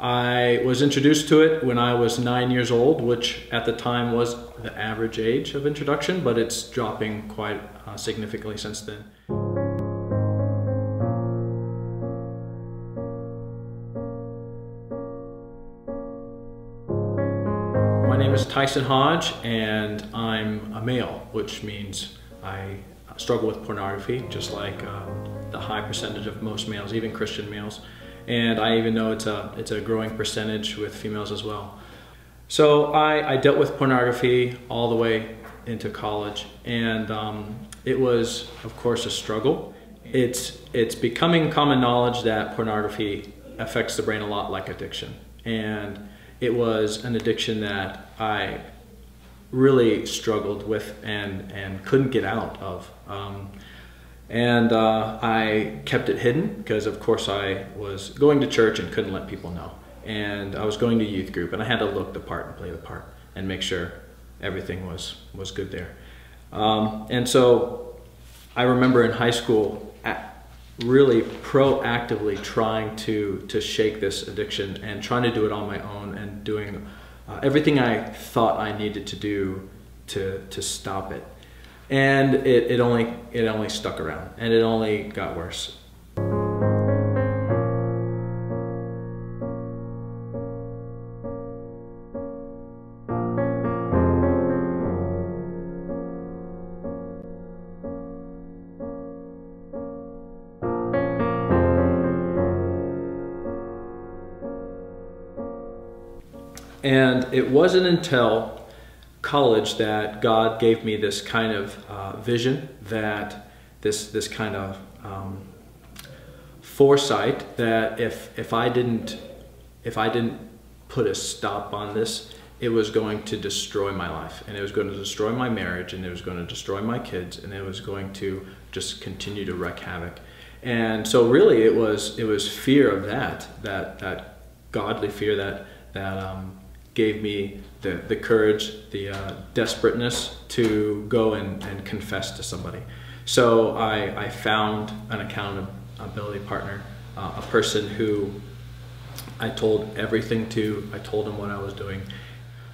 I was introduced to it when I was nine years old, which at the time was the average age of introduction, but it's dropping quite uh, significantly since then. My name is Tyson Hodge, and I'm a male, which means I struggle with pornography, just like uh, the high percentage of most males, even Christian males and I even know it's a, it's a growing percentage with females as well. So I, I dealt with pornography all the way into college, and um, it was, of course, a struggle. It's, it's becoming common knowledge that pornography affects the brain a lot like addiction. And it was an addiction that I really struggled with and, and couldn't get out of. Um, and uh, I kept it hidden because, of course, I was going to church and couldn't let people know. And I was going to youth group, and I had to look the part and play the part and make sure everything was was good there. Um, and so I remember in high school really proactively trying to to shake this addiction and trying to do it on my own and doing uh, everything I thought I needed to do to to stop it and it, it only it only stuck around and it only got worse. And it wasn't until college that God gave me this kind of uh, vision, that this this kind of um, foresight that if if I didn't if I didn't put a stop on this, it was going to destroy my life, and it was going to destroy my marriage, and it was going to destroy my kids, and it was going to just continue to wreak havoc. And so, really, it was it was fear of that that that godly fear that that um, gave me the, the courage, the uh, desperateness to go and, and confess to somebody. So I, I found an accountability partner, uh, a person who I told everything to, I told him what I was doing,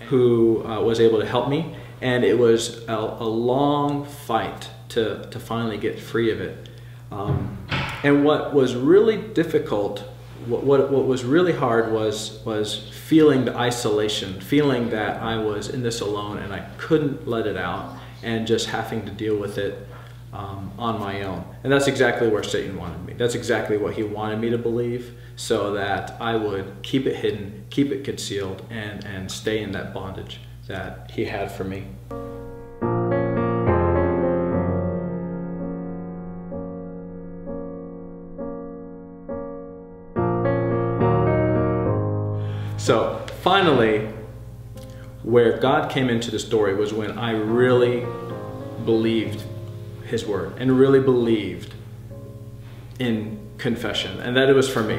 who uh, was able to help me. And it was a, a, long fight to, to finally get free of it. Um, and what was really difficult what, what, what was really hard was, was feeling the isolation, feeling that I was in this alone and I couldn't let it out and just having to deal with it um, on my own. And that's exactly where Satan wanted me. That's exactly what he wanted me to believe so that I would keep it hidden, keep it concealed, and, and stay in that bondage that he had for me. So finally, where God came into the story was when I really believed His word and really believed in confession and that it was for me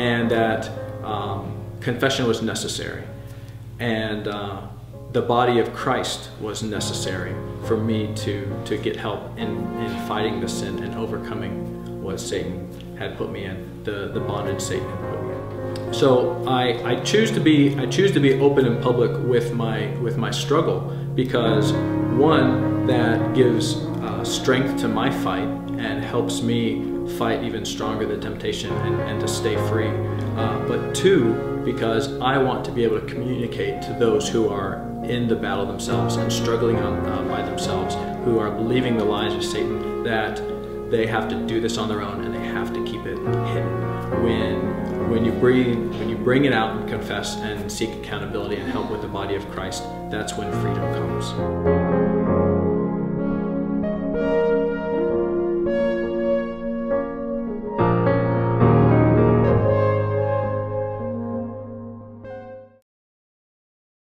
and that um, confession was necessary and uh, the body of Christ was necessary for me to, to get help in, in fighting the sin and overcoming what Satan had put me in, the, the bondage Satan had put me in. So I, I choose to be I choose to be open in public with my with my struggle because one that gives uh, strength to my fight and helps me fight even stronger the temptation and, and to stay free. Uh, but two, because I want to be able to communicate to those who are in the battle themselves and struggling on, uh, by themselves, who are believing the lies of Satan, that they have to do this on their own and they have to keep it hidden. When when you bring when you bring it out and confess and seek accountability and help with the body of Christ, that's when freedom comes.